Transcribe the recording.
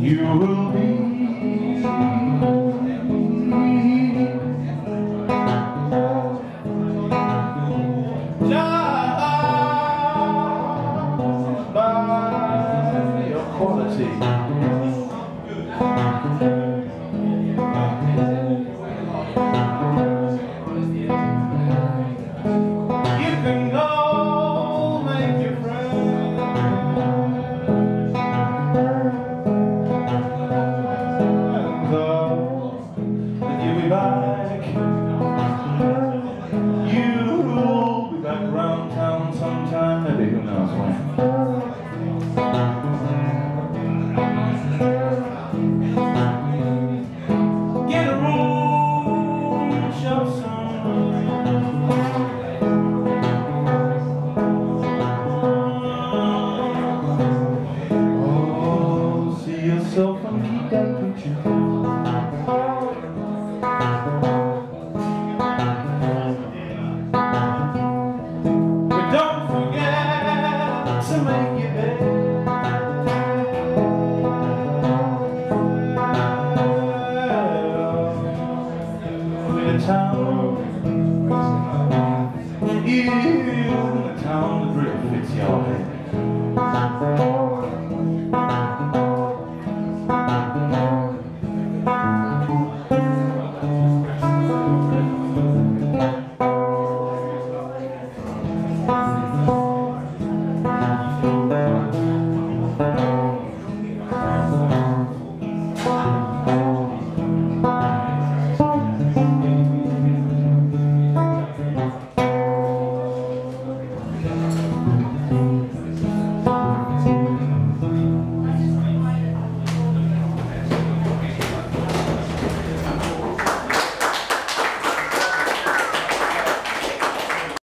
You will be by your quality. Back. You'll be back around town sometime. Maybe, who knows when